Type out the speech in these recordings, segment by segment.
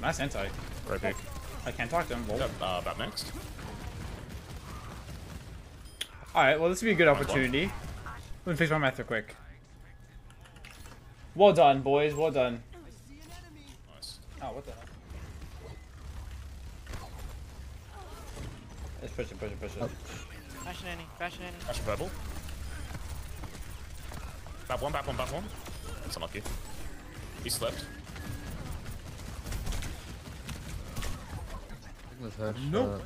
Nice anti. Great pick. I can't talk to him. Lol. Yep, uh, back next. Alright, well, this would be a good opportunity. Let me fix my math real quick. Well done, boys. Well done. Nice. Oh, what the hell? Let's push it, push it, push it. Fashion any, fashion any. Ashe purple. Back one, back one, back one. That's unlucky. He slept. Sigma's headshot. Nope.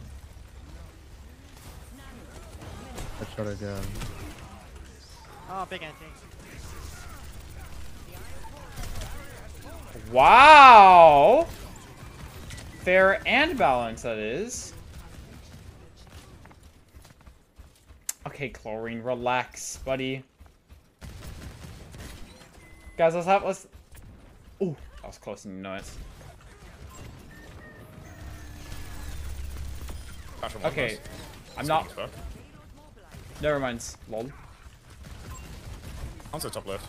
Headshot again. Oh, big anti. Wow! Fair and balanced, that is. Okay, Chlorine, relax, buddy. Guys, let's have, let's... Ooh, that was close and you Okay. I'm not... Never mind, lol. The top left.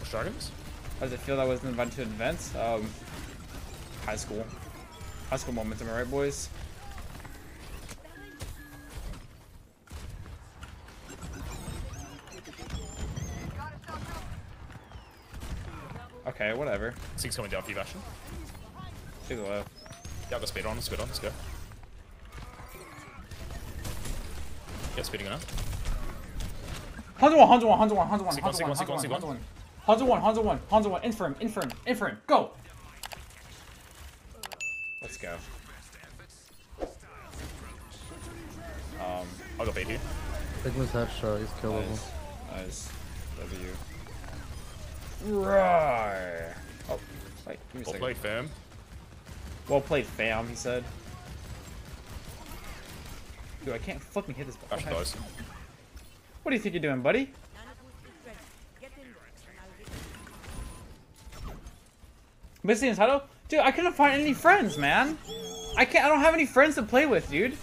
Push dragons? How does it feel that wasn't invited to an event? Um, high school. High school moments, am I right, boys? Okay, whatever. Six coming down for you, Bastion. Take the left. Yeah, I've got speed on, let's speed on, let's go. Yeah, speeding on. Hanzo one, Hanzo one, Hanzo one, Hanzo one, Sequence, Hanzo one, sequence, Hanzo one, sequence, Hanzo one. Hanzo one, Hanzo one, Hanzo one, infirm, infirm, infirm, go! Let's go. Um, I'll go bait here. Sigma's headshot. He's killable. nice, nice. W. Roar! Oh, wait, give me a Well second. played, fam. Well played, fam, he said. Dude, I can't fucking hit this. Bastion. What do you think you're doing, buddy? Missing huddle? Dude, I couldn't find any friends, man. I can't. I don't have any friends to play with, dude.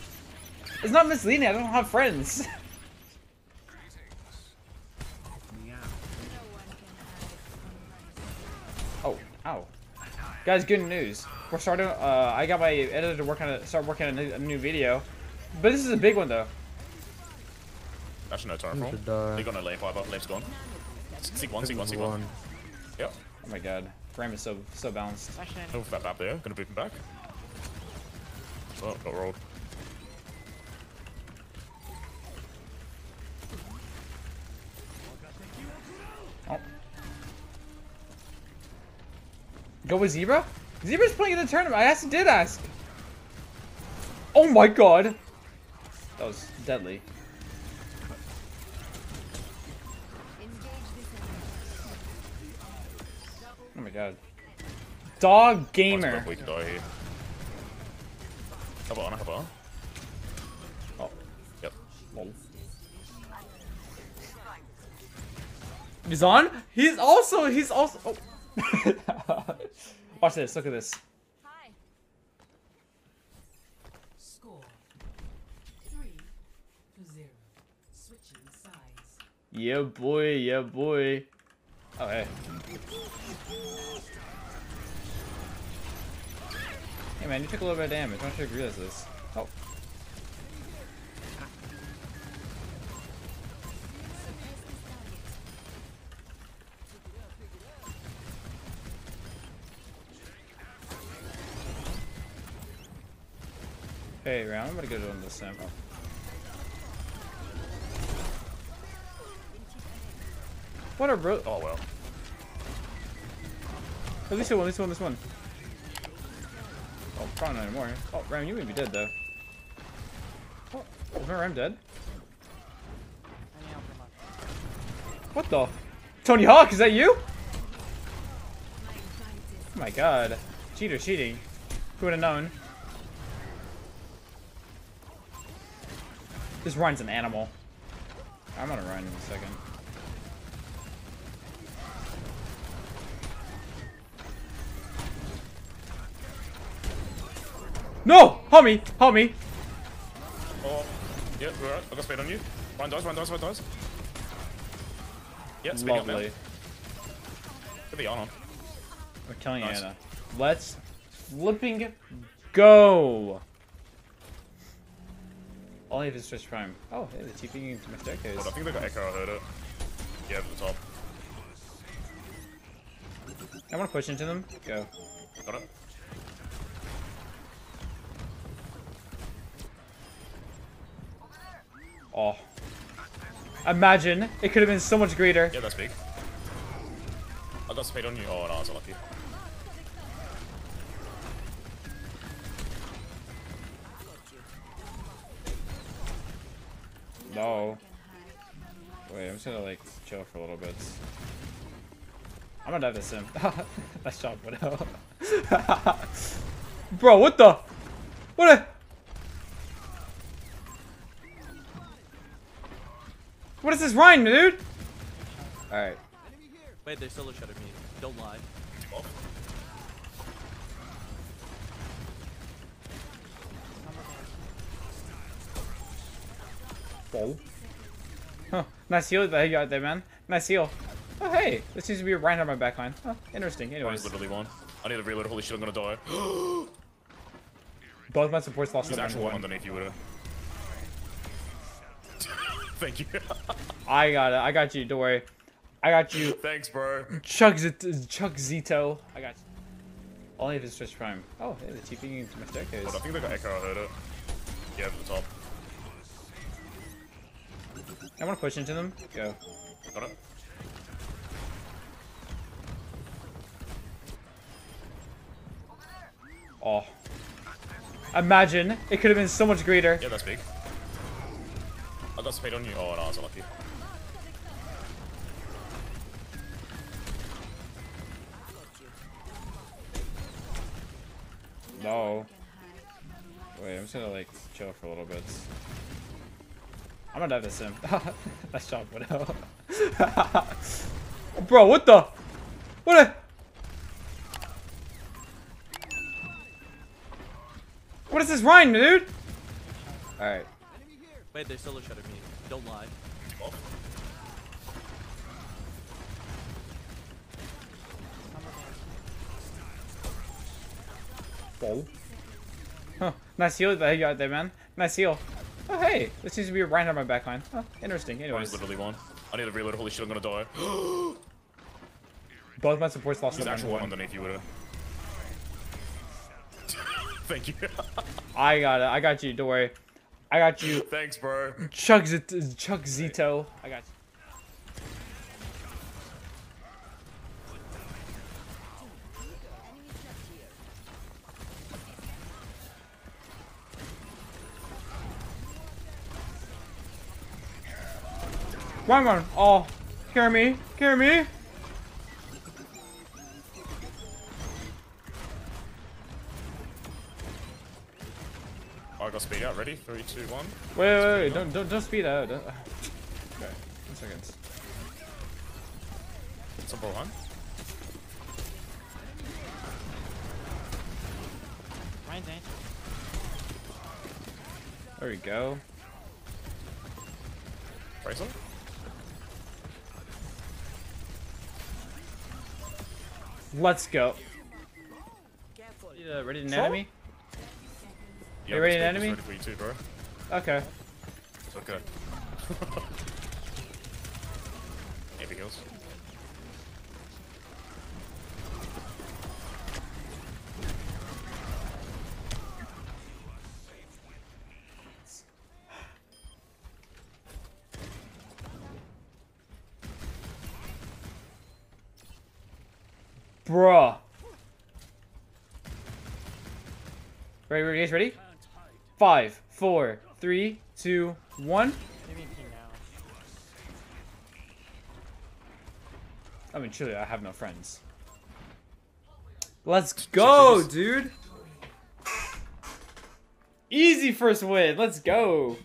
It's not misleading. I don't have friends. oh, ow. Guys, good news. We're starting. Uh, I got my editor to work on it. Start working on a new video. But this is a big one, though. Bastion no turn You roll. should die. They got no lane fiber, lane's gone. Seek one, seek one, seek one. one. Yep. Oh my god. Graham is so so balanced. Fashion any. Over that map there, gonna boot him back. Oh, got rolled. Oh. Go with Zebra? Zebra's playing in the tournament. I asked, did ask. Oh my god. That was deadly. Oh my god. Dog gamer. We can die here. Have on, have on. Oh, Yep. lol. He's on? He's also, he's also, oh. Watch this, look at this. Yeah, boy. Yeah, boy. Oh, hey. Hey, man, you took a little bit of damage. Why don't you with this? Oh. Hey, Ram, I'm gonna go doing this sample. What a bro. Oh well. At least I won, at least I won this one. Oh, probably not anymore. Oh, Ram, you may be dead though. Oh, is my Ram dead? What the? Tony Hawk, is that you? Oh my god. Cheater cheating. Who would have known? This Ryan's an animal. I'm gonna run in a second. No! Help me! Help me! Oh, yeah, we're right. I got speed on you. Ryan dies, Ryan dies, Ryan dies. Yeah, speed up now. Lovely. Could be on on. We're killing Nice. Anna. Let's flipping go. Only if it's Twitch Prime. Oh, hey, the TPing into my staircase. Hold on, I think they got Echo, I heard it. Yeah, over the top. I want to push into them. Go. Got it? Oh. Imagine. It could have been so much greater. Yeah, that's big. I got speed on you. Oh, no, I was unlucky. No. Wait, I'm just gonna like chill for a little bit. I'm gonna dive this sim. nice job, Widow. Bro, what the? What a... What is this Ryan, dude? Alright. Wait, they solo shuttered me. Don't lie. Team off. Whoa. Huh. Nice heal that you got there, man. Nice heal. Oh, hey. This seems to be a Ryan on my backline. Oh, interesting. Mine's Anyways. literally one. I need to reload. Holy shit, I'm gonna die. Both my supports lost There's their actual one one. underneath you, Widow. Thank you. I got it. I got you. Don't worry. I got you. Thanks, bro. Chuck, Z- Chuck Zito. I got you. Only if it's Twitch Prime. Oh, hey, the TPing into my staircase. Hold I think they got Echo, I heard it. Yeah, over the top. I want to push into them. Go. Got it? Oh. Imagine. It could have been so much greater. Yeah, that's big. Speed on you. Oh, no, I was unlucky. No. Wait, I'm just gonna like chill for a little bit. I'm gonna dive this sim. nice job, Widow. Bro, what the? What a... What is this Ryan, dude? Alright. Wait, they solo shuttered me. Don't lie. Team off. Whoa. Huh. Nice heal that you got there, man. Nice heal. Oh, hey. This seems to be a Ryan on my backline. Oh, interesting. Mine's Anyways. literally one. I need to reload. Holy shit, I'm gonna die. Both my supports lost There's their actual one one. underneath you, Widow. Thank you. I got it. I got you. Don't worry. I got you. Thanks, bro. Chuck, Z- Chuck Zito. I got you. Run, run. Oh, carry me. Carry me. Ready? Three, two, one. Wait, wait, wait. Don't, don't, don't speed out. Don't- Okay. One second. Sombra one. Ryan's ancient. There we go. Tracer? Let's go. Yeah, ready to Troll? enemy? Yeah, You ready, an enemy? Ready for you too, bro. Okay. It's okay. Epic heals. Bruh. Ready, ready, guys, ready? Five, four, three, two, one. Maybe in team. I mean, truly, I have no friends. Let's go, dude. Easy first win. Let's go.